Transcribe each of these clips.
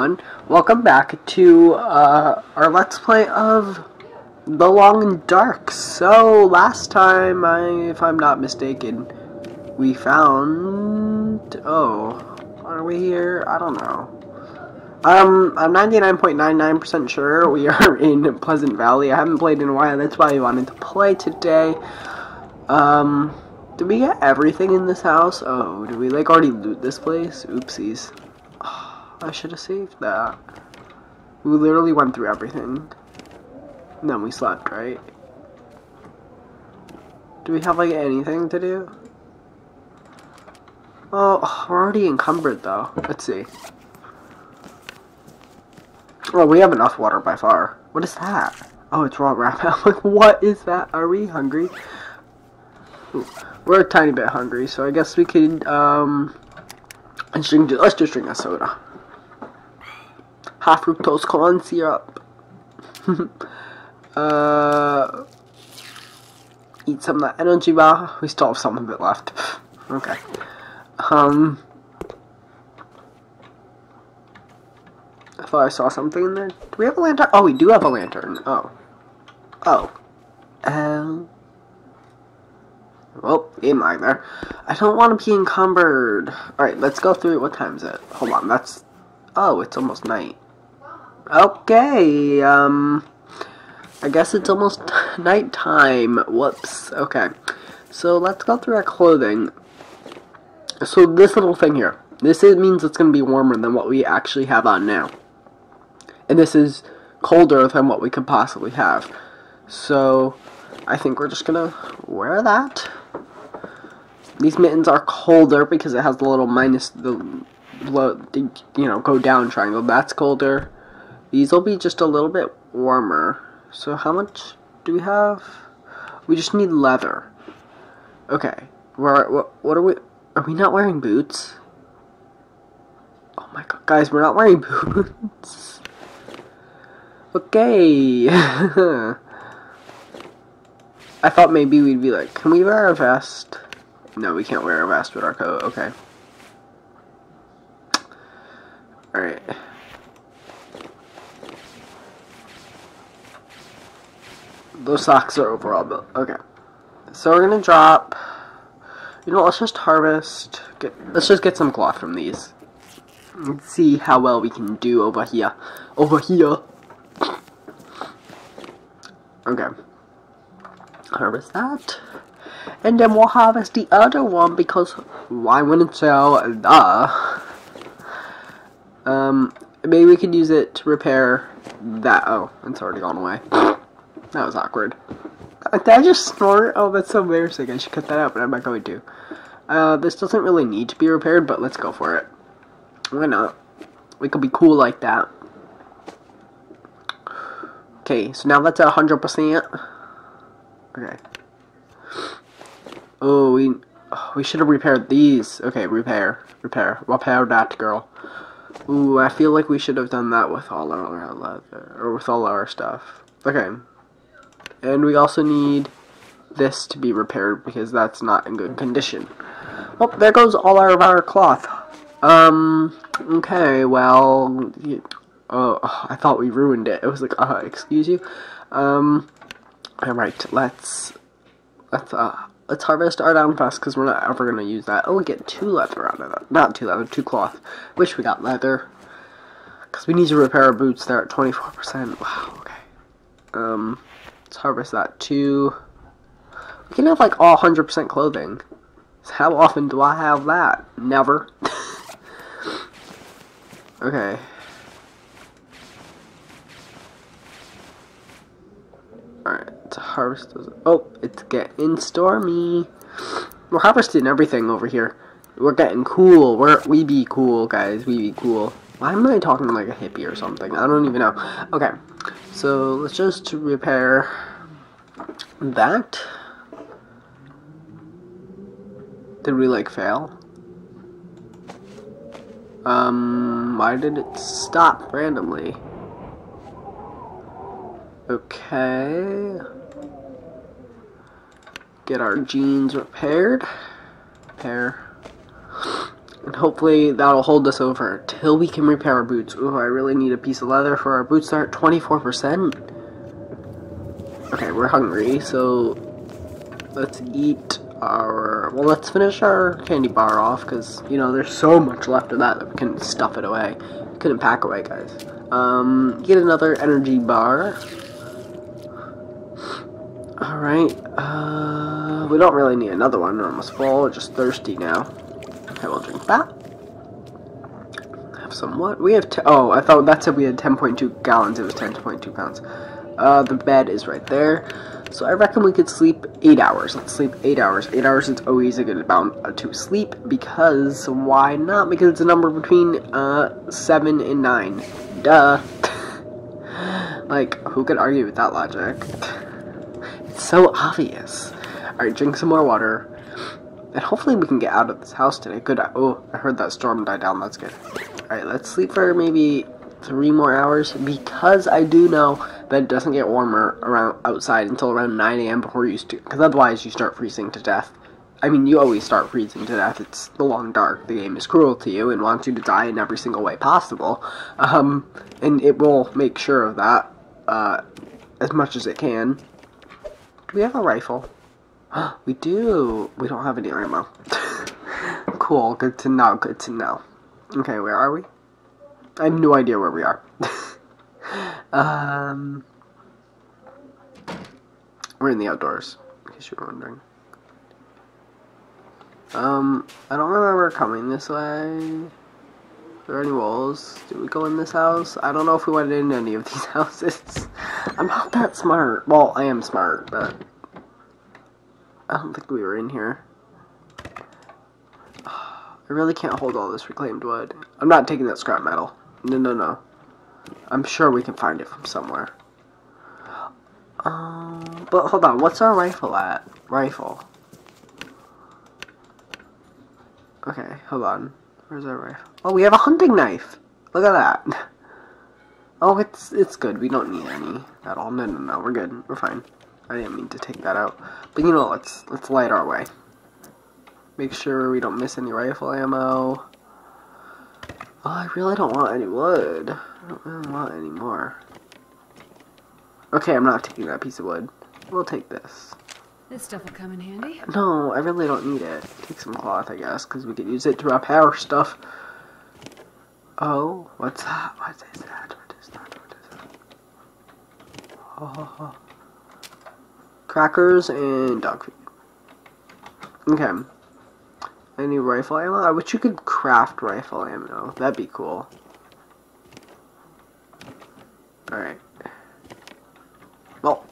everyone, welcome back to uh, our Let's Play of The Long and Dark. So, last time, I, if I'm not mistaken, we found... Oh, are we here? I don't know. Um, I'm 99.99% sure we are in Pleasant Valley. I haven't played in a while, that's why I wanted to play today. Um, did we get everything in this house? Oh, did we, like, already loot this place? Oopsies. I should have saved that. We literally went through everything. And then we slept, right? Do we have like anything to do? Oh, we're already encumbered though. Let's see. Well, we have enough water by far. What is that? Oh, it's raw wrap. I'm like, what is that? Are we hungry? Ooh, we're a tiny bit hungry, so I guess we could, um, let's, drink, let's just drink a soda high fructose corn syrup. uh, eat some of that energy bar. We still have some of it left. okay. Um, I thought I saw something in there. Do we have a lantern? Oh, we do have a lantern. Oh. Oh. Um. Well, game lag there. I don't want to be encumbered. Alright, let's go through. What time is it? Hold on, that's... Oh, it's almost night. Okay, um, I guess it's almost nighttime. Whoops. Okay, so let's go through our clothing. So this little thing here, this is, means it's going to be warmer than what we actually have on now. And this is colder than what we could possibly have. So, I think we're just going to wear that. These mittens are colder because it has the little minus, the you know, go down triangle. That's colder. These will be just a little bit warmer. So how much do we have? We just need leather. Okay. We're, what, what are we? Are we not wearing boots? Oh my god, guys, we're not wearing boots. okay. I thought maybe we'd be like, can we wear a vest? No, we can't wear a vest with our coat. Okay. Alright. Those socks are overall built. Okay. So we're gonna drop. You know, let's just harvest. Get, let's just get some cloth from these. Let's see how well we can do over here. Over here. Okay. Harvest that. And then we'll harvest the other one because why wouldn't so? Duh. Um, maybe we could use it to repair that. Oh, it's already gone away. That was awkward. Did I just snort? Oh, that's so embarrassing. I should cut that out, but I'm not going to. Uh, this doesn't really need to be repaired, but let's go for it. Why not? We could be cool like that. Okay, so now that's at 100%. Okay. Oh, we oh, we should have repaired these. Okay, repair. Repair. Repair that, girl. Ooh, I feel like we should have done that with all our leather, or with all our stuff. Okay. And we also need this to be repaired because that's not in good condition. Well, there goes all our, of our cloth. Um, okay, well, oh, I thought we ruined it. It was like, uh, excuse you? Um, alright, let's, let's, uh, let's harvest our down fast because we're not ever going to use that. Oh, we get two leather out of that. Not two leather, two cloth. Wish we got leather. Because we need to repair our boots. They're at 24%. Wow, okay. Um, Let's harvest that too. We can have like all 100% clothing. How often do I have that? Never. okay. Alright, to harvest those. Oh, it's getting stormy. We're harvesting everything over here. We're getting cool. We're we be cool, guys. We be cool. Why am I talking like a hippie or something? I don't even know. Okay. So let's just repair that. Did we like fail? Um, why did it stop randomly? Okay. Get our jeans repaired. Repair. And hopefully that'll hold us over till we can repair our boots. Ooh, I really need a piece of leather for our boots. They're 24%. Okay, we're hungry, so let's eat our... Well, let's finish our candy bar off, because, you know, there's so much left of that that we can stuff it away. Couldn't pack away, guys. Um, get another energy bar. Alright, uh, we don't really need another one. We're almost full, We're just thirsty now. Okay, we'll drink that. Have some what? We have, oh, I thought that said we had 10.2 gallons. It was 10.2 pounds. Uh, the bed is right there. So I reckon we could sleep 8 hours. Let's sleep 8 hours. 8 hours is always a good amount to sleep because why not? Because it's a number between uh, 7 and 9. Duh. like, who could argue with that logic? It's so obvious. Alright, drink some more water. And hopefully we can get out of this house today. Good. Oh, I heard that storm die down. That's good. Alright, let's sleep for maybe three more hours because I do know that it doesn't get warmer around outside until around 9 a.m. before you to. Because otherwise you start freezing to death. I mean, you always start freezing to death. It's the long dark. The game is cruel to you and wants you to die in every single way possible. Um, and it will make sure of that uh, as much as it can. Do we have a rifle? we do. We don't have any ammo. cool. Good to know. Good to know. Okay, where are we? I have no idea where we are. um, we're in the outdoors, in case you were wondering. Um, I don't remember coming this way. Are there any walls? Did we go in this house? I don't know if we went in any of these houses. I'm not that smart. Well, I am smart, but I don't think we were in here. I really can't hold all this reclaimed wood. I'm not taking that scrap metal. No, no, no. I'm sure we can find it from somewhere. Um, but hold on. What's our rifle at? Rifle. Okay, hold on. Where's our rifle? Oh, we have a hunting knife. Look at that. Oh, it's it's good. We don't need any at all. No, no, no. We're good. We're fine. I didn't mean to take that out. But you know, let's let's light our way. Make sure we don't miss any rifle ammo. Oh, I really don't want any wood. I don't really want any more. Okay, I'm not taking that piece of wood. We'll take this. This stuff will come in handy. No, I really don't need it. Take some cloth, I guess, because we could use it to repair stuff. Oh, what's that? what's that? What is that? Oh. Crackers and dog food. Okay. Any rifle ammo? I wish you could craft rifle ammo. That'd be cool. Alright. Well.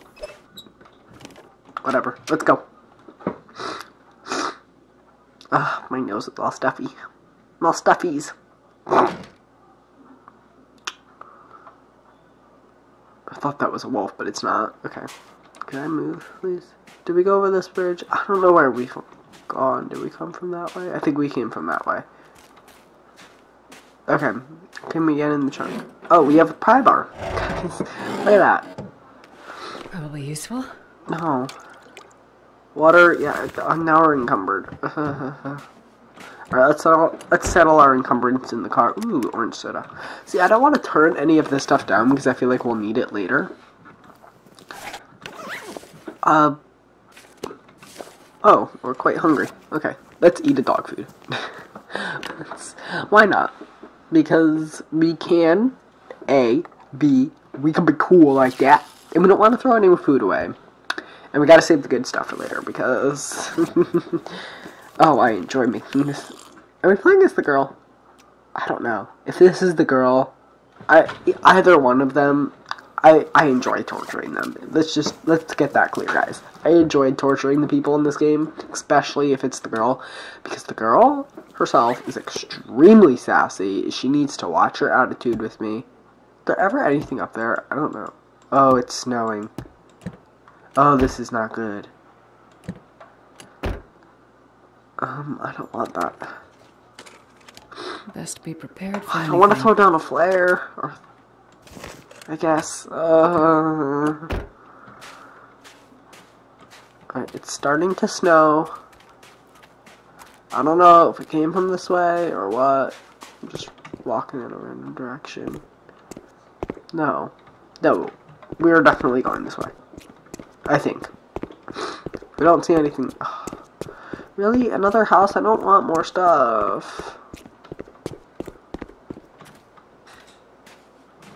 Whatever. Let's go. Ah, my nose is all stuffy. I'm all stuffies. I thought that was a wolf, but it's not. Okay. Can I move, please? Did we go over this bridge? I don't know where we've gone. Did we come from that way? I think we came from that way. Okay. Can we get in the trunk? Oh, we have a pry bar. Look at that. Probably useful. No. Water, yeah, uh, now we're encumbered. Alright, let's settle, let's settle our encumbrance in the car. Ooh, orange soda. See, I don't want to turn any of this stuff down because I feel like we'll need it later. Uh, oh, we're quite hungry. Okay, let's eat a dog food. why not? Because we can, A, B, we can be cool like that, and we don't want to throw any food away. And we gotta save the good stuff for later because Oh, I enjoy making this. Are we playing as the girl? I don't know. If this is the girl, I either one of them, I I enjoy torturing them. Let's just let's get that clear, guys. I enjoy torturing the people in this game, especially if it's the girl, because the girl herself is extremely sassy. She needs to watch her attitude with me. Is there ever anything up there? I don't know. Oh, it's snowing. Oh, this is not good. Um, I don't want that. Best be prepared for I don't want to throw down a flare. Or, I guess. Uh, it's starting to snow. I don't know if it came from this way or what. I'm just walking in a random direction. No. No. We are definitely going this way. I think. We don't see anything. Really? Another house? I don't want more stuff.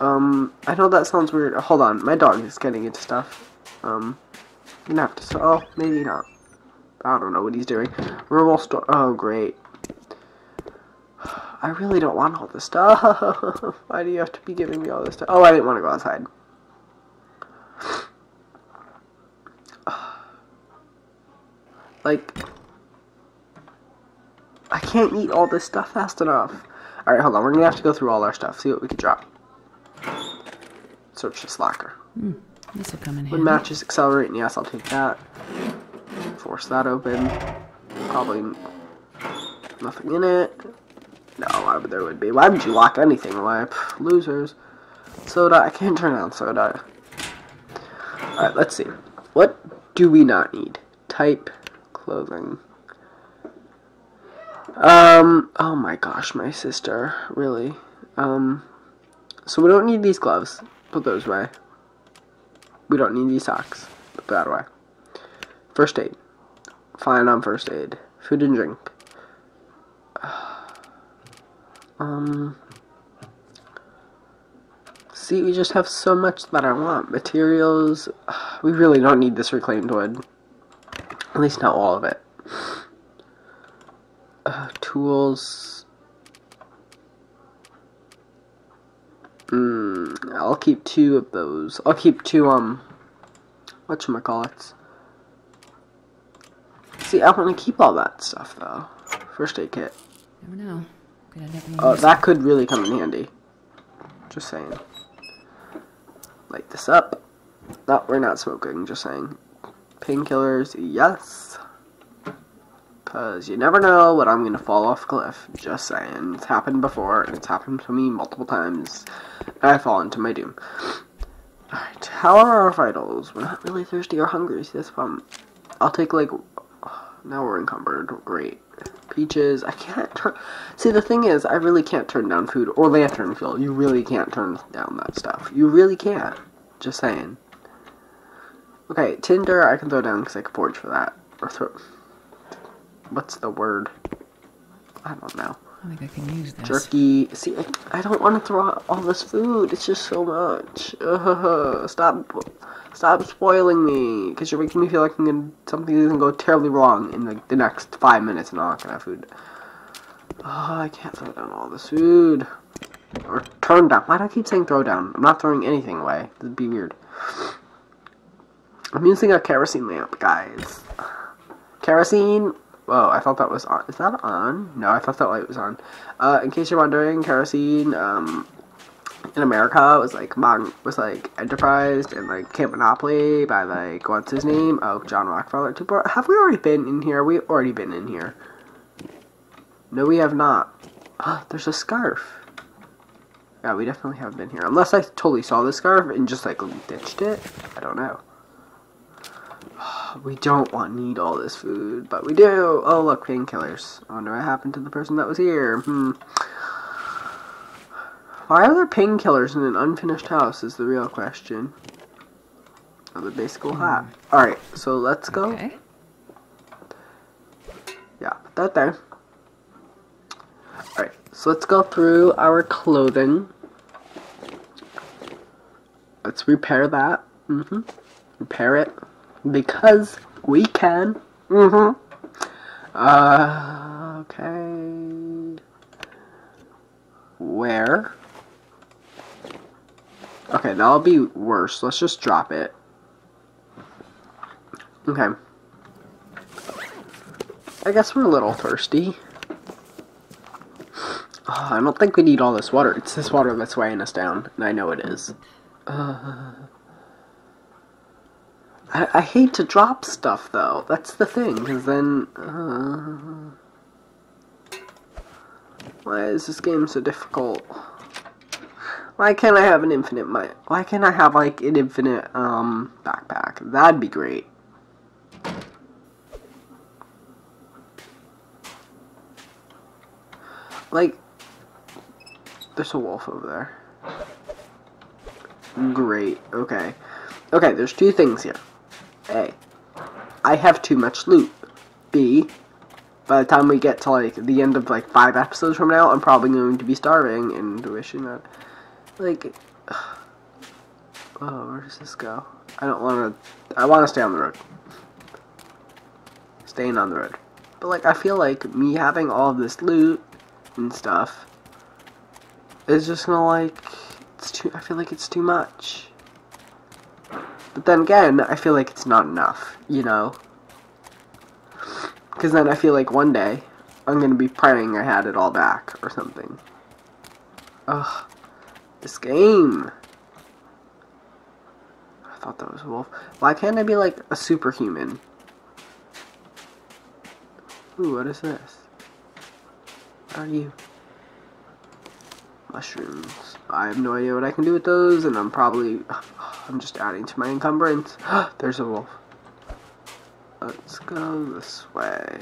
Um, I know that sounds weird. Hold on, my dog is getting into stuff. Um, gonna have to. Oh, maybe not. I don't know what he's doing. Store. Oh, great. I really don't want all this stuff. Why do you have to be giving me all this stuff? Oh, I didn't want to go outside. Like, I can't eat all this stuff fast enough. Alright, hold on. We're gonna have to go through all our stuff, see what we can drop. Search the slacker. Hmm. This will come in When matches accelerant, and yes, I'll take that. Force that open. Probably nothing in it. No, why would there would be? Why would you lock anything away? Pff, losers. Soda, I can't turn on soda. Alright, let's see. What do we not need? Type clothing. Um, oh my gosh, my sister. Really? Um, so we don't need these gloves. Put those away. We don't need these socks. Put that away. First aid. Fine on first aid. Food and drink. Um. See, we just have so much that I want. Materials. We really don't need this reclaimed wood. At least not all of it. Uh, tools. Hmm. I'll keep two of those. I'll keep two, um. Whatchamacallits. See, I want to keep all that stuff, though. First aid kit. Never know. Could end up being Uh, that could really come in handy. Just saying. Light this up. No, we're not smoking, just saying. Painkillers, yes. Because you never know when I'm going to fall off a cliff. Just saying. It's happened before, and it's happened to me multiple times. I fall into my doom. Alright, how are our vitals? We're not really thirsty or hungry, see this problem. I'll take, like... Now we're encumbered. Great. Peaches. I can't turn... See, the thing is, I really can't turn down food. Or lantern fuel. You really can't turn down that stuff. You really can't. Just saying. Okay, tinder I can throw down because I can forge for that. Or throw... What's the word? I don't know. I think I can use this. Jerky. See, I, I don't want to throw out all this food. It's just so much. Ugh, stop, stop spoiling me, because you're making me feel like I'm gonna, something is gonna go terribly wrong in like the next five minutes, and I'm not gonna have food. Oh, I can't throw down all this food. Or turn down. Why do I keep saying throw down? I'm not throwing anything away. It'd be weird. I'm using a kerosene lamp, guys. Kerosene. Whoa, I thought that was on. Is that on? No, I thought that light was on. Uh, in case you're wondering, kerosene, um, in America was like mon- was like enterprised and like Camp Monopoly by like what's his name? Oh, John Rockefeller. Have we already been in here? We've already been in here. No, we have not. There's a scarf. Yeah, we definitely have been here. Unless I totally saw the scarf and just like ditched it. I don't know. We don't want need all this food, but we do. Oh, look, painkillers. I wonder what happened to the person that was here. Hmm. Why are there painkillers in an unfinished house? Is the real question. The basic hat. All right, so let's go. Okay. Yeah, put that there. Alright, so let's go through our clothing. Let's repair that. Mm-hmm. Repair it. Because we can. Mm-hmm. Uh, okay. Where? Okay, that'll be worse. Let's just drop it. Okay. I guess we're a little thirsty. Oh, I don't think we need all this water. It's this water that's weighing us down, and I know it is. Uh, I, I hate to drop stuff, though. That's the thing, because then... Uh, why is this game so difficult? Why can't I have an infinite... mi- Why can't I have, like, an infinite, um, backpack? That'd be great. Like, there's a wolf over there. Great. Okay. Okay, there's two things here. A. I have too much loot. B. By the time we get to like the end of like five episodes from now, I'm probably going to be starving and wishing that, like, oh, where does this go? I don't want to. I want to stay on the road. Staying on the road. But like, I feel like me having all of this loot and stuff is just gonna like it's too. I feel like it's too much. But then again, I feel like it's not enough. You know. Because then I feel like one day I'm gonna be praying I had it all back or something. Ugh, this game. I thought that was a wolf. Why can't I be like a superhuman? Ooh, what is this? What are you? Mushrooms. I have no idea what I can do with those, and I'm probably... I'm just adding to my encumbrance. There's a wolf. Let's go this way.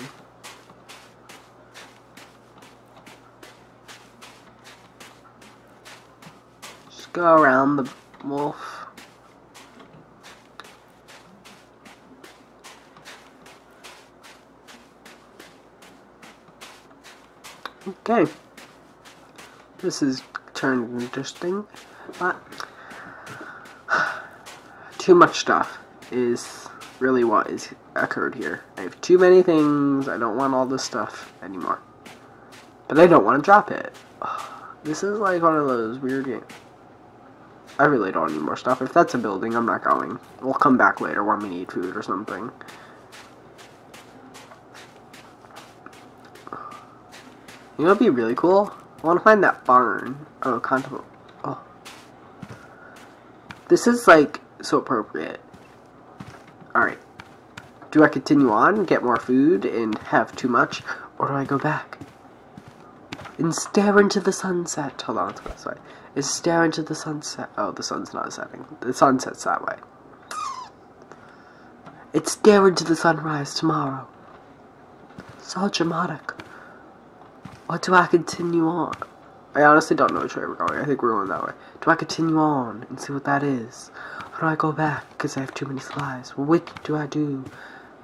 Just go around the wolf. Okay. This is turned interesting. But too much stuff is really what is occurred here. I have too many things. I don't want all this stuff anymore. But I don't want to drop it. This is like one of those weird games. I really don't need more stuff. If that's a building, I'm not going. We'll come back later when we need food or something. You know what'd be really cool? I want to find that barn. Oh, contemplate. Oh. This is like so appropriate. Alright. Do I continue on, get more food, and have too much? Or do I go back? And stare into the sunset. Hold on, this way. Is stare into the sunset. Oh, the sun's not setting. The sunset's that way. It's stare into the sunrise tomorrow. So dramatic. Or do I continue on? I honestly don't know which way we're going. I think we're going that way. Do I continue on and see what that is? Or do I go back because I have too many slides? Which do I do?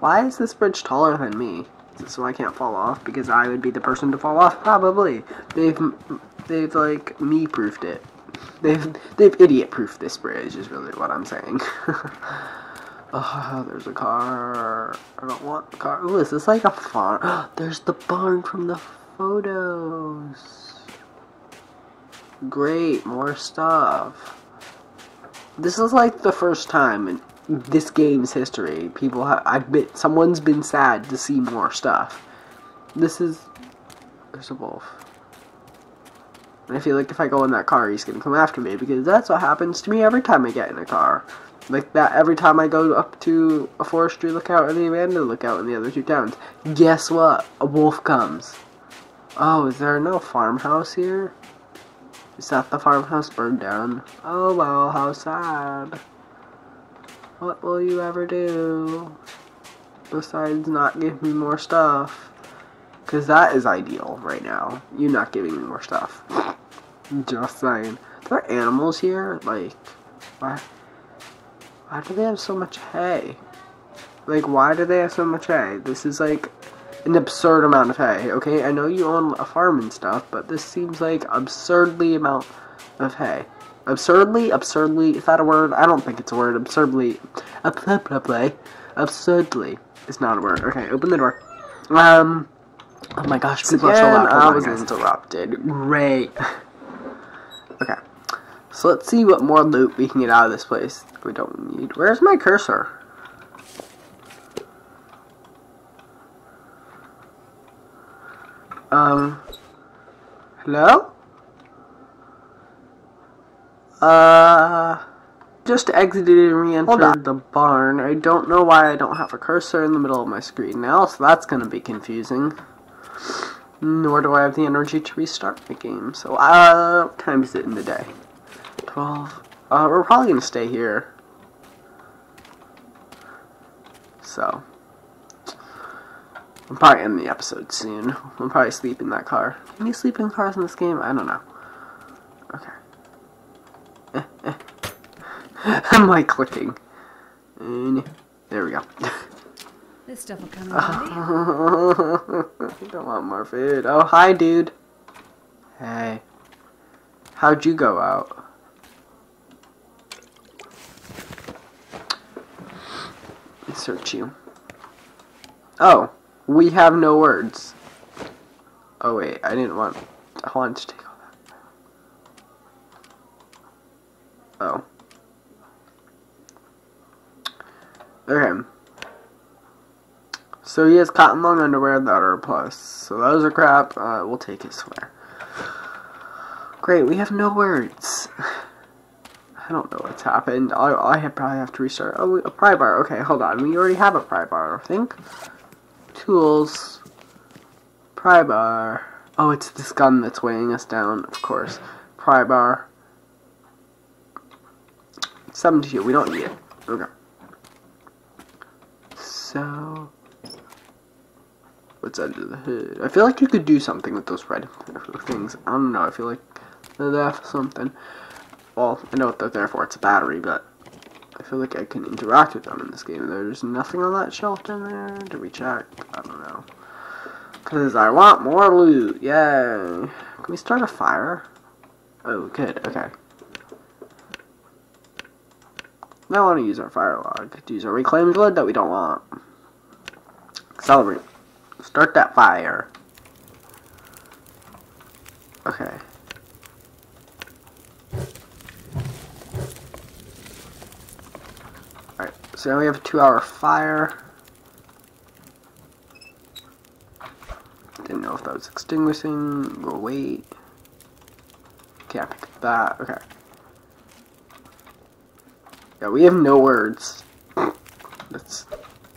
Why is this bridge taller than me? So I can't fall off? Because I would be the person to fall off? Probably. They've, they've like, me-proofed it. They've, they've idiot-proofed this bridge is really what I'm saying. oh, there's a car. I don't want the car. Ooh, is this like a farm? there's the barn from the photos. Great, more stuff. This is like the first time in this game's history people have. I've been. Someone's been sad to see more stuff. This is. There's a wolf. And I feel like if I go in that car, he's gonna come after me because that's what happens to me every time I get in a car. Like that every time I go up to a forestry lookout or the abandoned lookout in the other two towns. Guess what? A wolf comes. Oh, is there no farmhouse here? That the farmhouse burned down? Oh well, how sad. What will you ever do? Besides not give me more stuff. Because that is ideal right now. You not giving me more stuff. Just saying. There are animals here? Like, why? Why do they have so much hay? Like, why do they have so much hay? This is like an absurd amount of hay, okay? I know you own a farm and stuff, but this seems like absurdly amount of hay. Absurdly? Absurdly? Is that a word? I don't think it's a word. Absurdly. Absurdly. Absurdly. It's not a word. Okay, open the door. Um. Oh my gosh, people Again, are so loud. I was interrupted. Great. okay. So let's see what more loot we can get out of this place. We don't need. Where's my cursor? Um. Hello? Uh. Just exited and re-entered the barn. I don't know why I don't have a cursor in the middle of my screen now, so that's gonna be confusing. Nor do I have the energy to restart the game. So, uh, what time is it in the day? 12. Uh, we're probably gonna stay here. So. I'm probably in the episode soon. I'll probably sleep in that car. Can you sleep in cars in this game? I don't know. Okay. I'm like clicking. And there we go. This stuff will come in I don't want more food. Oh, hi, dude. Hey. How'd you go out? Let me search you. Oh, we have no words. Oh wait, I didn't want. I wanted to take all that. Oh. Okay. So he has cotton long underwear that are plus. So those are crap. Uh, we'll take his sweater. Great, we have no words. I don't know what's happened. I, I probably have to restart. Oh, a pry bar. Okay, hold on. We already have a pry bar, I think. Tools. Pry bar. Oh, it's this gun that's weighing us down, of course. Pry bar. 72. We don't need it. Okay. So. What's under the hood? I feel like you could do something with those red things. I don't know. I feel like they're there for something. Well, I know what they're there for. It's a battery, but feel like I can interact with them in this game. There's nothing on that shelf down there. Did we check? I don't know. Because I want more loot. Yay. Can we start a fire? Oh, good. Okay. Now I want to use our fire log to use our reclaimed wood that we don't want. Accelerant. Start that fire. Okay. So we have a two hour fire. Didn't know if that was extinguishing. We'll wait. Can't pick that. Okay. Yeah, we have no words. That's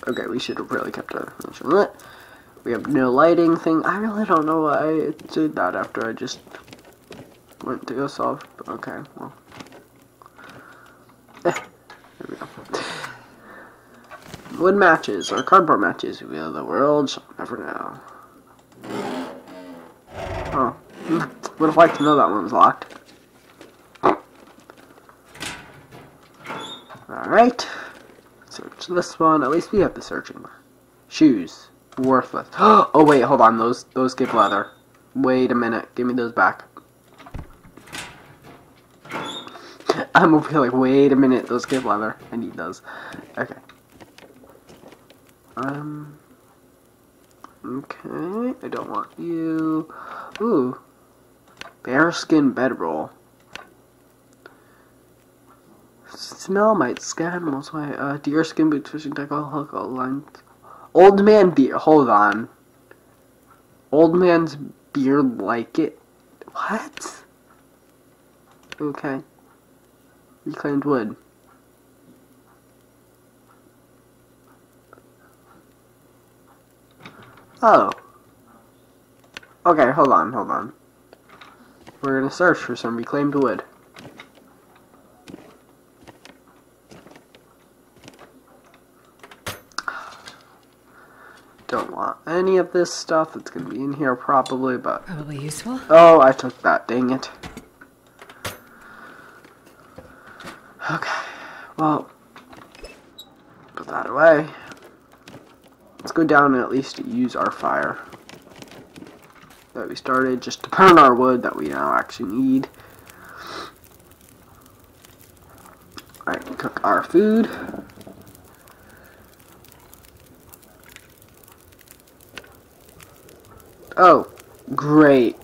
okay. We should have really kept our. We have no lighting thing. I really don't know why I did that after I just went to go solve. Okay, well. Eh, there we go. Wood matches or cardboard matches. Are the world never know. Oh, would have liked to know that one was locked. Alright. Search this one. At least we have the searching. Shoes. Worthless. Oh wait, hold on. Those those give leather. Wait a minute. Give me those back. I'm gonna be like, wait a minute. Those give leather. I need those. Okay. Um. Okay. I don't want you. Ooh. Bearskin bedroll. Smell might scare animals away. Uh, deer skin boots, fishing tackle, alcohol line. Old man beard. Hold on. Old man's beard like it. What? Okay. Reclaimed wood. Oh. Okay, hold on, hold on. We're gonna search for some reclaimed wood. Don't want any of this stuff that's gonna be in here probably, but Probably useful. Oh, I took that, dang it. Okay, well, put that away. Let's go down and at least use our fire that we started just to burn our wood that we now actually need. Alright, cook our food. Oh, great.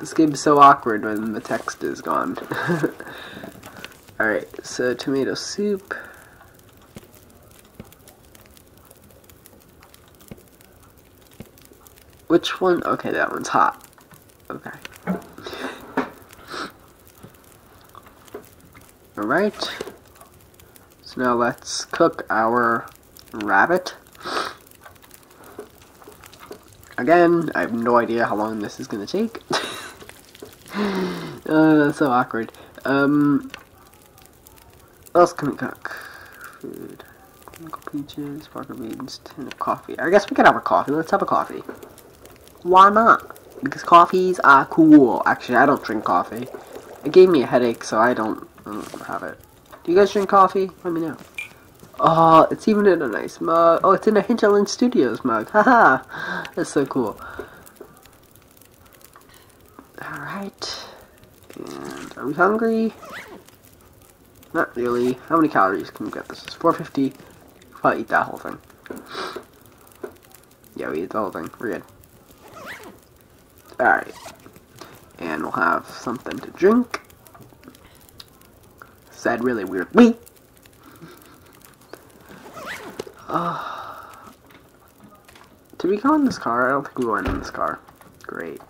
this game is so awkward when the text is gone. Alright, so tomato soup. Which one? Okay, that one's hot. Okay. Alright. So now let's cook our rabbit. Again, I have no idea how long this is gonna take. uh, that's so awkward. Um, else can we cook? food. Twinkle peaches, Parker beans, tin of coffee. I guess we can have a coffee. Let's have a coffee. Why not? Because coffees are cool. Actually, I don't drink coffee. It gave me a headache, so I don't, I don't have it. Do you guys drink coffee? Let me know. Oh, it's even in a nice mug. Oh, it's in a Hinterland Studios mug. Haha. That's so cool. Alright. And are we hungry? Not really. How many calories can we get? This is 450. I'll eat that whole thing. Yeah, we eat the whole thing. We're good. Alright. And we'll have something to drink. Said really weirdly. Uh, did we go in this car? I don't think we went in this car. Great.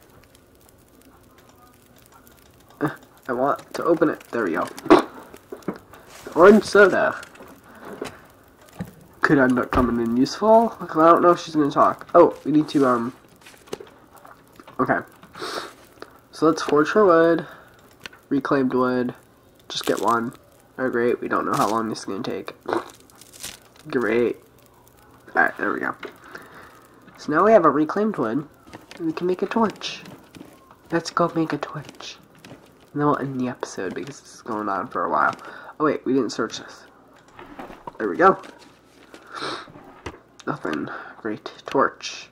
I want to open it. There we go. Orange soda. Could end up coming in useful. I don't know if she's gonna talk. Oh, we need to, um... Okay. So let's forge for wood. Reclaimed wood. Just get one. Oh great, we don't know how long this is gonna take. Great. Alright, there we go. So now we have a reclaimed wood, and we can make a torch. Let's go make a torch. And then we'll end the episode because this is going on for a while. Oh wait, we didn't search this. There we go. Nothing. Great. Torch.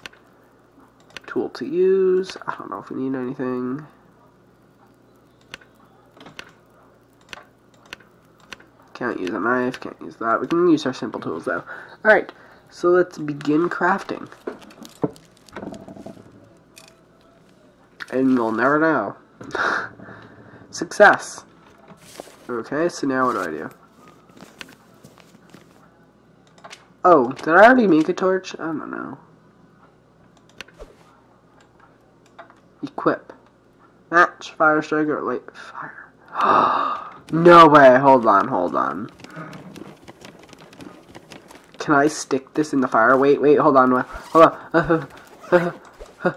Tool to use. I don't know if we need anything. Can't use a knife, can't use that. We can use our simple tools though. Alright, so let's begin crafting. And we'll never know. Success. Okay, so now what do I do? Oh, did I already make a torch? I don't know. Equip. Match, fire striker, light fire. no way, hold on, hold on. Can I stick this in the fire? Wait, wait, hold on, hold on.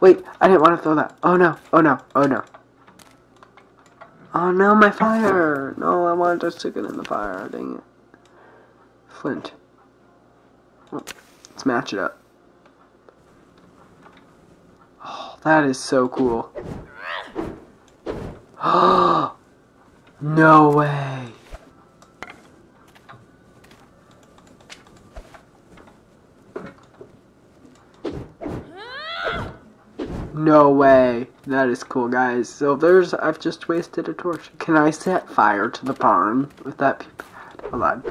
wait, I didn't want to throw that. Oh no, oh no, oh no. Oh no, my fire! No, I wanted to stick it in the fire, dang it. Flint. Oh, let's match it up. Oh, that is so cool. Oh, no way. No way. That is cool, guys. So there's, I've just wasted a torch. Can I set fire to the barn with that? Hold on.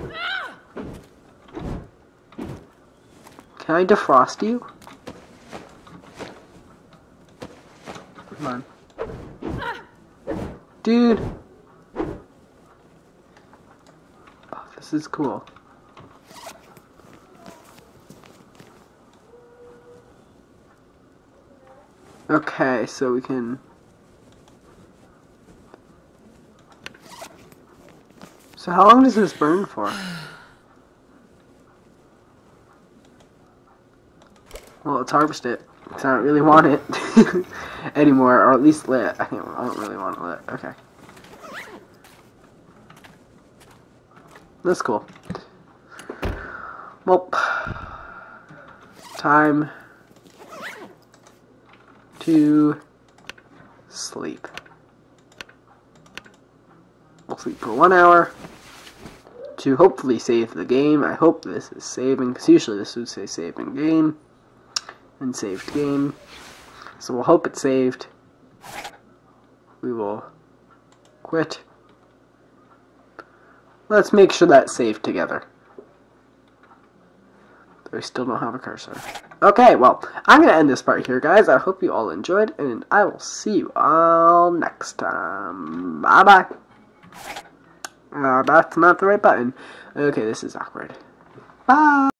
Can I defrost you? Come on. Dude! Oh, this is cool. Okay, so we can... So how long does this burn for? Well, let's harvest it. Because I don't really want it anymore, or at least lit. I, I don't really want it lit. Okay. That's cool. Well, time to sleep. We'll sleep for one hour to hopefully save the game. I hope this is saving, because usually this would say saving game and saved game. So we'll hope it's saved. We will quit. Let's make sure that's saved together. I still don't have a cursor. Okay, well, I'm going to end this part here, guys. I hope you all enjoyed, and I will see you all next time. Bye-bye. Uh, that's not the right button. Okay, this is awkward. Bye.